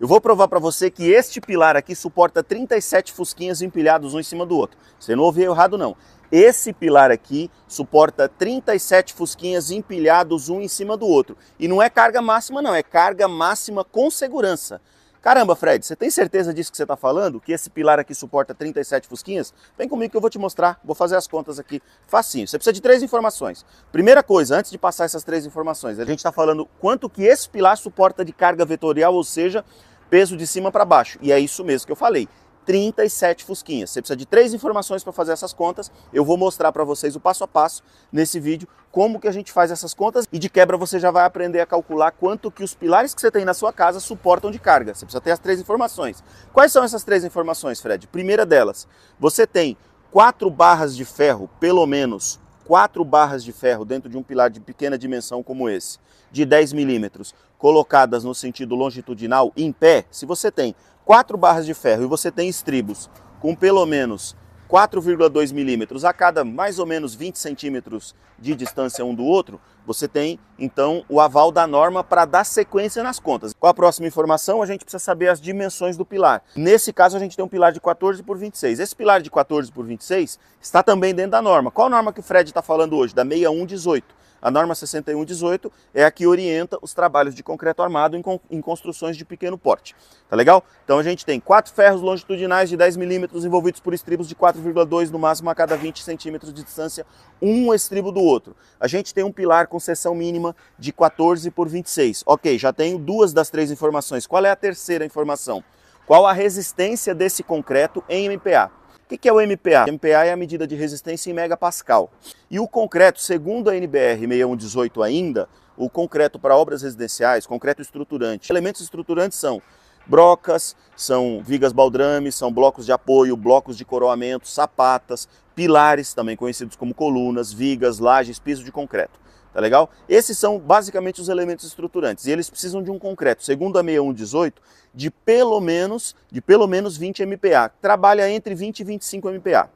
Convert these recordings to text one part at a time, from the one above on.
Eu vou provar para você que este pilar aqui suporta 37 fusquinhas empilhados um em cima do outro. Você não ouviu errado não. Esse pilar aqui suporta 37 fusquinhas empilhados um em cima do outro. E não é carga máxima não, é carga máxima com segurança. Caramba, Fred, você tem certeza disso que você está falando? Que esse pilar aqui suporta 37 fusquinhas? Vem comigo que eu vou te mostrar. Vou fazer as contas aqui facinho. Você precisa de três informações. Primeira coisa, antes de passar essas três informações, a gente está falando quanto que esse pilar suporta de carga vetorial, ou seja, peso de cima para baixo. E é isso mesmo que eu falei. 37 fusquinhas. Você precisa de três informações para fazer essas contas. Eu vou mostrar para vocês o passo a passo nesse vídeo como que a gente faz essas contas e de quebra você já vai aprender a calcular quanto que os pilares que você tem na sua casa suportam de carga. Você precisa ter as três informações. Quais são essas três informações, Fred? Primeira delas, você tem quatro barras de ferro, pelo menos quatro barras de ferro dentro de um pilar de pequena dimensão como esse, de 10 milímetros, colocadas no sentido longitudinal em pé, se você tem quatro barras de ferro e você tem estribos com pelo menos 4,2 milímetros a cada mais ou menos 20 centímetros de distância um do outro, você tem então o aval da norma para dar sequência nas contas. Com a próxima informação, a gente precisa saber as dimensões do pilar. Nesse caso, a gente tem um pilar de 14 por 26. Esse pilar de 14 por 26 está também dentro da norma. Qual norma que o Fred está falando hoje? Da 6118. A norma 6118 é a que orienta os trabalhos de concreto armado em, em, construções de pequeno porte. Tá legal? Então a gente tem quatro ferros longitudinais de 10 milímetros envolvidos por estribos de 4,2 no máximo a cada 20 centímetros de distância, um estribo do outro. A gente tem um pilar com seção mínima de 14 por 26. Ok, já tenho duas das três informações. Qual é a terceira informação? Qual a resistência desse concreto em MPa? O que é o MPa? O MPa é a medida de resistência em megapascal. E o concreto, segundo a NBR 6118 ainda, o concreto para obras residenciais, concreto estruturante. Elementos estruturantes são brocas, são vigas baldrames, são blocos de apoio, blocos de coroamento, sapatas, pilares, também conhecidos como colunas, vigas, lajes, piso de concreto. Tá legal? Esses são basicamente os elementos estruturantes e eles precisam de um concreto, segundo a 6118, de pelo menos, de pelo menos 20 MPa. Trabalha entre 20 e 25 MPa.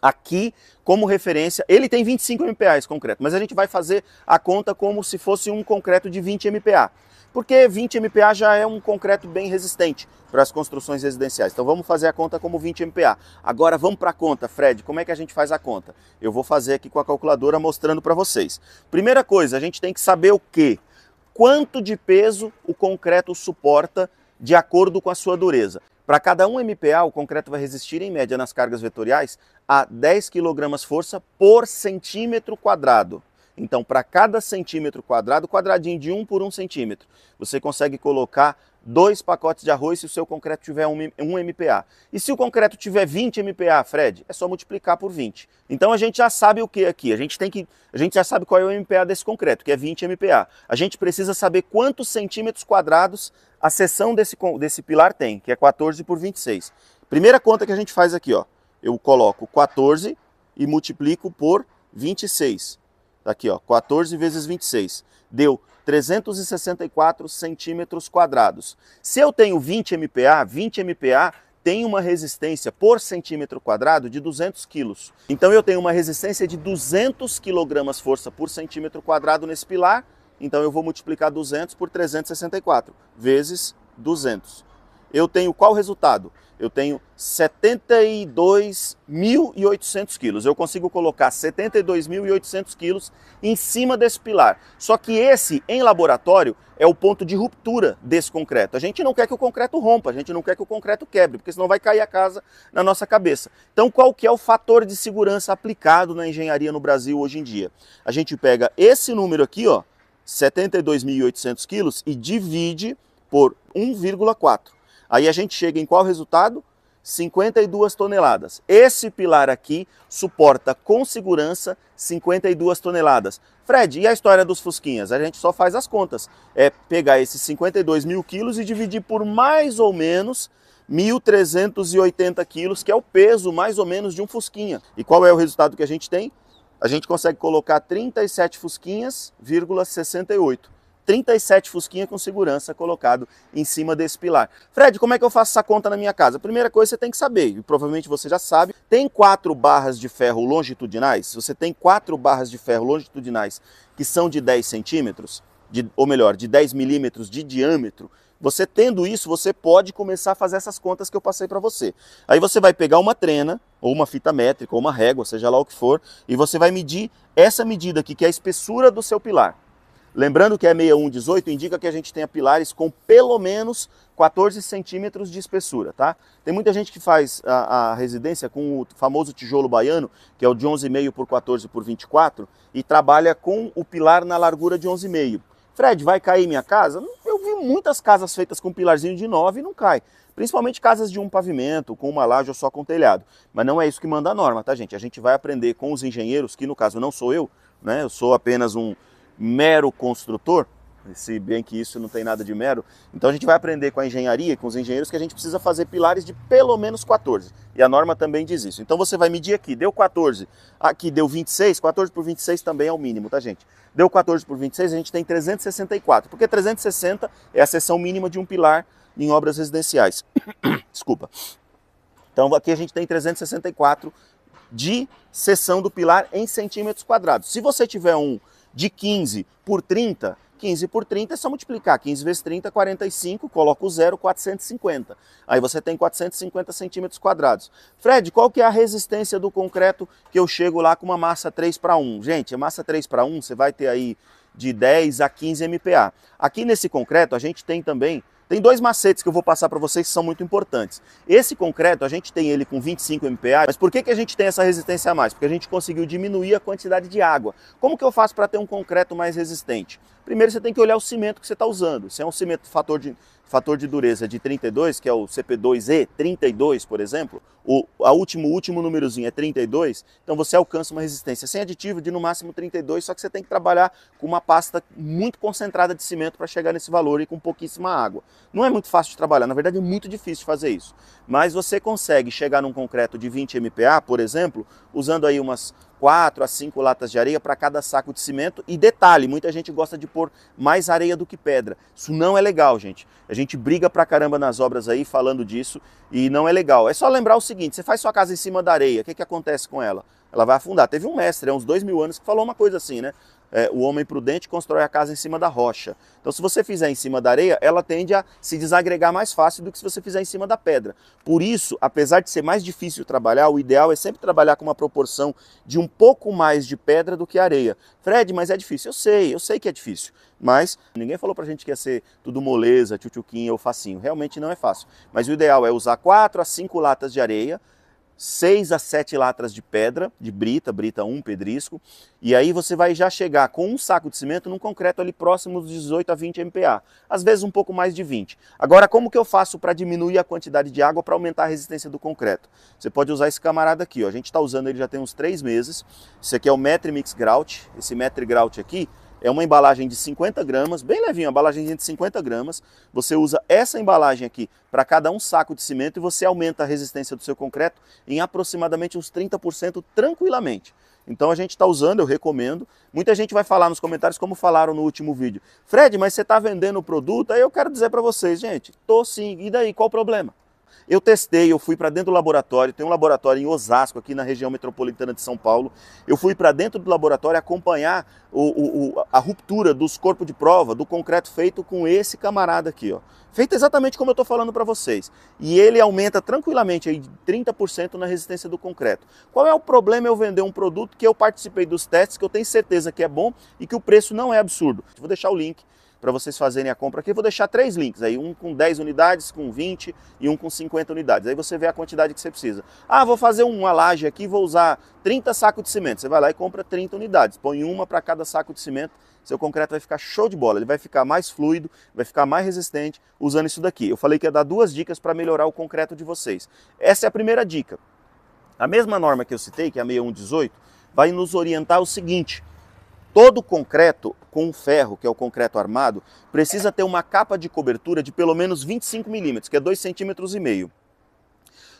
Aqui, como referência, ele tem 25 MPa esse concreto, mas a gente vai fazer a conta como se fosse um concreto de 20 MPa porque 20 MPa já é um concreto bem resistente para as construções residenciais. Então vamos fazer a conta como 20 MPa. Agora vamos para a conta, Fred, como é que a gente faz a conta? Eu vou fazer aqui com a calculadora mostrando para vocês. Primeira coisa, a gente tem que saber o quê? Quanto de peso o concreto suporta de acordo com a sua dureza. Para cada 1 MPa, o concreto vai resistir, em média, nas cargas vetoriais, a 10 kg força por centímetro quadrado. Então, para cada centímetro quadrado, quadradinho de 1 por 1 centímetro, você consegue colocar dois pacotes de arroz se o seu concreto tiver 1 MPa. E se o concreto tiver 20 MPa, Fred, é só multiplicar por 20. Então a gente já sabe o que aqui? A gente tem que, a gente já sabe qual é o MPa desse concreto, que é 20 MPa. A gente precisa saber quantos centímetros quadrados a seção desse, desse pilar tem, que é 14 por 26. Primeira conta que a gente faz aqui, ó. Eu coloco 14 e multiplico por 26. Tá aqui, ó, 14 vezes 26. Deu 364 centímetros quadrados. Se eu tenho 20 MPa, 20 MPa tem uma resistência por centímetro quadrado de 200 quilos. Então eu tenho uma resistência de 200 quilogramas força por centímetro quadrado nesse pilar. Então eu vou multiplicar 200 por 364 vezes 200. Eu tenho qual resultado? eu tenho 72.800 quilos. Eu consigo colocar 72.800 quilos em cima desse pilar. Só que esse, em laboratório, é o ponto de ruptura desse concreto. A gente não quer que o concreto rompa, a gente não quer que o concreto quebre, porque senão vai cair a casa na nossa cabeça. Então, qual que é o fator de segurança aplicado na engenharia no Brasil hoje em dia? A gente pega esse número aqui, ó, 72.800 quilos, e divide por 1,4. Aí a gente chega em qual resultado? 52 toneladas. Esse pilar aqui suporta com segurança 52 toneladas. Fred, e a história dos Fusquinhas? A gente só faz as contas. É pegar esses 52 mil quilos e dividir por mais ou menos 1.380 quilos, que é o peso mais ou menos de um Fusquinha. E qual é o resultado que a gente tem? A gente consegue colocar 37 Fusquinhas, 68. 37 Fusquinha com segurança colocado em cima desse pilar. Fred, como é que eu faço essa conta na minha casa? Primeira coisa você tem que saber, e provavelmente você já sabe, tem quatro barras de ferro longitudinais, você tem quatro barras de ferro longitudinais que são de 10 centímetros, de, ou melhor, de 10 milímetros de diâmetro, Você tendo isso, você pode começar a fazer essas contas que eu passei para você. Aí você vai pegar uma trena, ou uma fita métrica, ou uma régua, seja lá o que for, e você vai medir essa medida aqui, que é a espessura do seu pilar. Lembrando que é 6118 indica que a gente tenha pilares com pelo menos 14 centímetros de espessura, tá? Tem muita gente que faz a, a, residência com o famoso tijolo baiano, que é o de 11,5 por 14 por 24, e trabalha com o pilar na largura de 11,5. Fred, vai cair minha casa? Eu vi muitas casas feitas com pilarzinho de 9 e não cai. Principalmente casas de um pavimento, com uma laje ou só com telhado. Mas não é isso que manda a norma, tá, gente? A gente vai aprender com os engenheiros, que no caso não sou eu, né? Eu sou apenas um, mero construtor, se bem que isso não tem nada de mero. Então a gente vai aprender com a engenharia, com os engenheiros, que a gente precisa fazer pilares de pelo menos 14. E a norma também diz isso. Então você vai medir aqui, deu 14, aqui deu 26, 14 por 26 também é o mínimo, tá gente? Deu 14 por 26, a gente tem 364, porque 360 é a seção mínima de um pilar em obras residenciais. Desculpa. Então aqui a gente tem 364 de seção do pilar em centímetros quadrados. Se você tiver um de 15 por 30, 15 por 30 é só multiplicar. 15 vezes 30, 45, coloca o zero, 450. Aí você tem 450 centímetros quadrados. Fred, qual que é a resistência do concreto que eu chego lá com uma massa 3 para 1? Gente, a massa 3 para 1 você vai ter aí de 10 a 15 MPa. Aqui nesse concreto a gente tem também tem dois macetes que eu vou passar para vocês que são muito importantes. Esse concreto, a gente tem ele com 25 MPa, mas por que, que a gente tem essa resistência a mais? Porque a gente conseguiu diminuir a quantidade de água. Como que eu faço para ter um concreto mais resistente? Primeiro você tem que olhar o cimento que você está usando. Se é um cimento fator de fator de dureza de 32, que é o CP2E 32, por exemplo, o a último, último númerozinho é 32, então você alcança uma resistência sem aditivo de no máximo 32, só que você tem que trabalhar com uma pasta muito concentrada de cimento para chegar nesse valor e com pouquíssima água. Não é muito fácil de trabalhar, na verdade é muito difícil fazer isso, mas você consegue chegar num concreto de 20 MPa, por exemplo, usando aí umas 4 a 5 latas de areia para cada saco de cimento. E detalhe, muita gente gosta de pôr mais areia do que pedra. Isso não é legal, gente. A gente briga pra caramba nas obras aí falando disso e não é legal. É só lembrar o seguinte, você faz sua casa em cima da areia, o que, que acontece com ela? Ela vai afundar. Teve um mestre, há uns dois mil anos, que falou uma coisa assim, né? É, o homem prudente constrói a casa em cima da rocha. Então, se você fizer em cima da areia, ela tende a se desagregar mais fácil do que se você fizer em cima da pedra. Por isso, apesar de ser mais difícil trabalhar, o ideal é sempre trabalhar com uma proporção de um pouco mais de pedra do que areia. Fred, mas é difícil. Eu sei, eu sei que é difícil. Mas ninguém falou pra gente que ia ser tudo moleza, tchutchuquinha ou facinho. Realmente não é fácil. Mas o ideal é usar 4 a 5 latas de areia, 6 a 7 latras de pedra, de brita, brita 1, pedrisco, e aí você vai já chegar com um saco de cimento num concreto ali próximo dos 18 a 20 MPa, às vezes um pouco mais de 20. Agora, como que eu faço para diminuir a quantidade de água para aumentar a resistência do concreto? Você pode usar esse camarada aqui, ó. a gente está usando ele já tem uns 3 meses, esse aqui é o Metri Mix Grout, esse Metri Grout aqui, é uma embalagem de 50 gramas, bem levinha, uma embalagem de 50 gramas. Você usa essa embalagem aqui para cada um saco de cimento e você aumenta a resistência do seu concreto em aproximadamente uns 30% tranquilamente. Então a gente está usando, eu recomendo. Muita gente vai falar nos comentários, como falaram no último vídeo. Fred, mas você está vendendo o produto? Aí eu quero dizer para vocês, gente, tô sim. E daí, qual o problema? Eu testei, eu fui para dentro do laboratório, tem um laboratório em Osasco, aqui na região metropolitana de São Paulo. Eu fui para dentro do laboratório acompanhar o, o, a ruptura dos corpos de prova do concreto feito com esse camarada aqui, ó. Feito exatamente como eu estou falando para vocês. E ele aumenta tranquilamente aí 30% na resistência do concreto. Qual é o problema eu vender um produto que eu participei dos testes, que eu tenho certeza que é bom e que o preço não é absurdo? Vou deixar o link para vocês fazerem a compra aqui. Eu vou deixar três links aí, um com 10 unidades, com 20 e um com 50 unidades. Aí você vê a quantidade que você precisa. Ah, vou fazer uma laje aqui, vou usar 30 sacos de cimento. Você vai lá e compra 30 unidades, põe uma para cada saco de cimento. Seu concreto vai ficar show de bola, ele vai ficar mais fluido, vai ficar mais resistente usando isso daqui. Eu falei que ia dar duas dicas para melhorar o concreto de vocês. Essa é a primeira dica. A mesma norma que eu citei, que é a 6118, vai nos orientar o seguinte: Todo concreto com ferro, que é o concreto armado, precisa ter uma capa de cobertura de pelo menos 25 milímetros, que é 2,5 cm.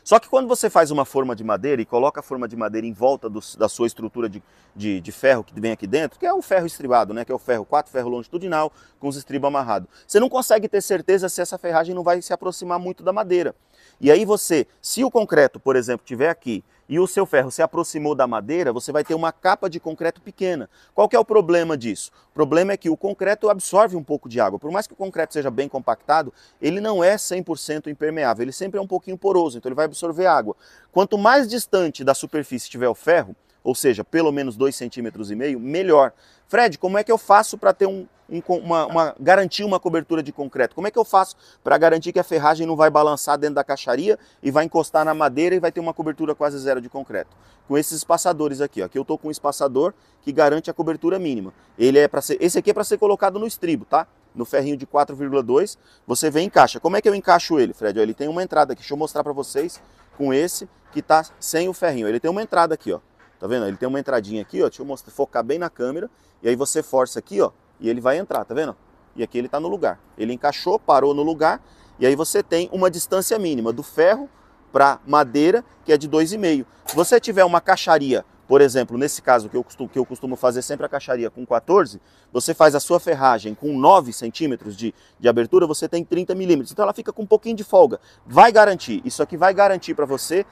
Só que quando você faz uma forma de madeira e coloca a forma de madeira em volta do, da sua estrutura de, de, de, ferro que vem aqui dentro, que é o ferro estribado, né? que é o ferro 4, ferro longitudinal, com os estribos amarrados, você não consegue ter certeza se essa ferragem não vai se aproximar muito da madeira. E aí você, se o concreto, por exemplo, tiver aqui e o seu ferro se aproximou da madeira, você vai ter uma capa de concreto pequena. Qual é o problema disso? O problema é que o concreto absorve um pouco de água. Por mais que o concreto seja bem compactado, ele não é 100% impermeável, ele sempre é um pouquinho poroso, então ele vai absorver água. Quanto mais distante da superfície estiver o ferro, ou seja, pelo menos 2,5 centímetros, melhor. Fred, como é que eu faço para ter um, um, uma, uma, garantir uma cobertura de concreto? Como é que eu faço para garantir que a ferragem não vai balançar dentro da caixaria e vai encostar na madeira e vai ter uma cobertura quase zero de concreto? Com esses espaçadores aqui, ó. aqui eu estou com um espaçador que garante a cobertura mínima. Ele é para ser, esse aqui é para ser colocado no estribo, tá? No ferrinho de 4,2, você e encaixa. Como é que eu encaixo ele, Fred? Ele tem uma entrada aqui, deixa eu mostrar para vocês com esse que está sem o ferrinho. Ele tem uma entrada aqui, ó. Tá vendo? Ele tem uma entradinha aqui, ó. Deixa eu mostrar, focar bem na câmera. E aí você força aqui, ó. E ele vai entrar, tá vendo? E aqui ele está no lugar. Ele encaixou, parou no lugar. E aí você tem uma distância mínima do ferro para madeira, que é de 2,5. Se você tiver uma caixaria, por exemplo, nesse caso que eu, costumo, que eu costumo fazer sempre a caixaria com 14, você faz a sua ferragem com 9 centímetros de, de abertura, você tem 30 milímetros. Então ela fica com um pouquinho de folga. Vai garantir, isso aqui vai garantir para você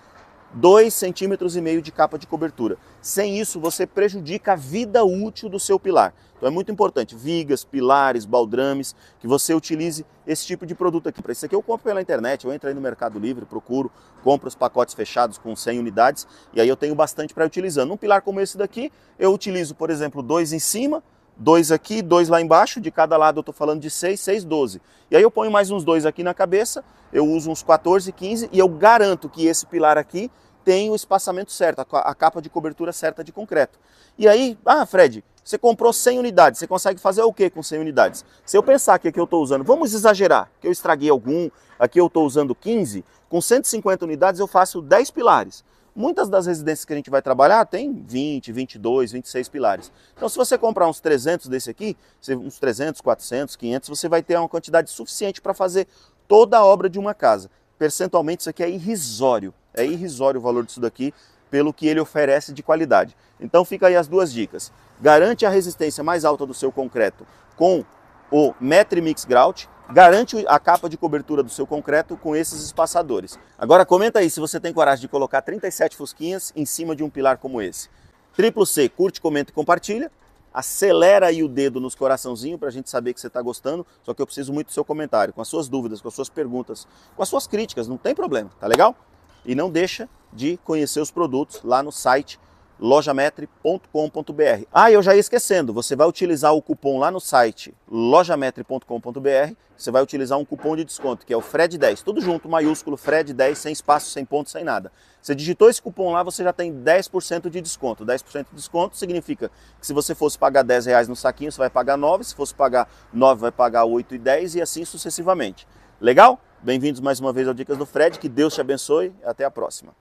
2,5 centímetros e meio de capa de cobertura. Sem isso, você prejudica a vida útil do seu pilar. Então é muito importante, vigas, pilares, baldrames, que você utilize esse tipo de produto aqui. Para isso aqui eu compro pela internet, eu entro aí no Mercado Livre, procuro, compro os pacotes fechados com 100 unidades e aí eu tenho bastante para utilizando. Um pilar como esse daqui, eu utilizo, por exemplo, dois em cima, dois aqui, dois lá embaixo, de cada lado eu estou falando de 6, 6, 12. E aí eu ponho mais uns dois aqui na cabeça, eu uso uns 14, 15 e eu garanto que esse pilar aqui tem o espaçamento certo, a capa de cobertura certa de concreto. E aí, ah Fred, você comprou 100 unidades, você consegue fazer o que com 100 unidades? Se eu pensar que aqui eu estou usando, vamos exagerar, que eu estraguei algum, aqui eu estou usando 15, com 150 unidades eu faço 10 pilares. Muitas das residências que a gente vai trabalhar tem 20, 22, 26 pilares. Então, se você comprar uns 300 desse aqui, uns 300, 400, 500, você vai ter uma quantidade suficiente para fazer toda a obra de uma casa. Percentualmente, isso aqui é irrisório. É irrisório o valor disso daqui pelo que ele oferece de qualidade. Então, fica aí as duas dicas. Garante a resistência mais alta do seu concreto com o Metrimix Grout garante a capa de cobertura do seu concreto com esses espaçadores. Agora comenta aí se você tem coragem de colocar 37 fusquinhas em cima de um pilar como esse. Triplo C, curte, comenta e compartilha. Acelera aí o dedo nos coraçãozinhos para a gente saber que você está gostando. Só que eu preciso muito do seu comentário, com as suas dúvidas, com as suas perguntas, com as suas críticas, não tem problema, tá legal? E não deixa de conhecer os produtos lá no site lojametre.com.br. Ah, eu já ia esquecendo, você vai utilizar o cupom lá no site lojametre.com.br, você vai utilizar um cupom de desconto, que é o FRED10, tudo junto, maiúsculo, FRED10, sem espaço, sem ponto, sem nada. Você digitou esse cupom lá, você já tem 10% de desconto. 10% de desconto significa que se você fosse pagar 10 reais no saquinho, você vai pagar 9, se fosse pagar 9, vai pagar 8 e 10 e assim sucessivamente. Legal? Bem-vindos mais uma vez ao Dicas do Fred, que Deus te abençoe e até a próxima.